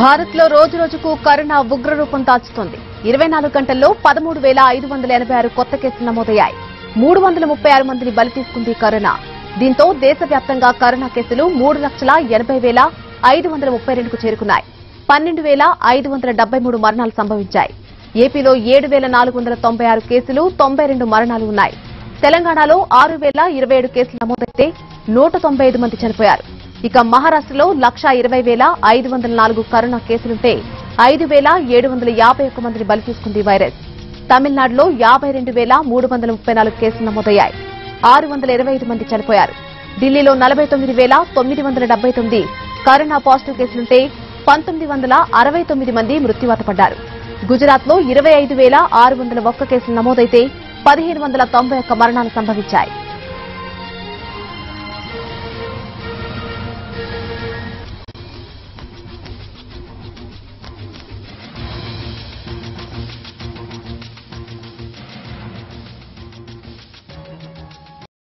భారత్లో రోజు రోజుకు కరోనా ఉగ్ర రూపం దాచుతోంది. ఇరవై నాలుగు గంటల్లో పదమూడు వేల ఐదు వందల ఎనభై ఆరు కొత్త కేసులు నమోదయ్యాయి. మూడు వందల ముప్పై ఆరు మందిని బలి తీసుకుంది కరోనా. దీంతో దేశవ్యాప్తంగా కరోనా కేసులు మూడు లక్షల ఎనభై వేల ఐదు వందల ముప్పై రెండుకు చేరుకున్నాయి. పన్నెండు వేల ఐదు వందల డెబ్బై మూడు మరణాలు సంభవించాయి. ఏపీలో ఏడు వేల నాలుగు వందల తొంభై ఆరు కేసులు తొంభై రెండు మరణాలు ఉన్నాయి. తెలంగాణలో ఆరు వేల ఇరవై ఏడు కేసులు నమోదైతే నూట తొంభై ఐదు మంది చనిపోయారు. ఇక మహారాష్ట్రలో లక్ష ఇరవై వేల ఐదు వందల నాలుగు కరోనా కేసులుంటే ఐదు వేల ఏడు వందల యాభై ఒక్క మందిని బలి తీసుకుంది వైరస్. తమిళనాడులో యాభై రెండు వేల మూడు వందల ముప్పై నాలుగు కేసులు నమోదయ్యాయి. ఆరు వందల ఇరవై ఐదు మంది చనిపోయారు. ఢిల్లీలో నలభై తొమ్మిది వేల తొమ్మిది వందల డెబ్బై తొమ్మిది కరోనా పాజిటివ్ కేసులుంటే పంతొమ్మిది వందల అరవై తొమ్మిది మంది మృత్యువాత పడ్డారు. గుజరాత్లో ఇరవై ఐదు వేల ఆరు వందల ఒక్క కేసులు నమోదైతే పదిహేను వందల తొంభై ఒక్క మరణాలు సంభవించాయి.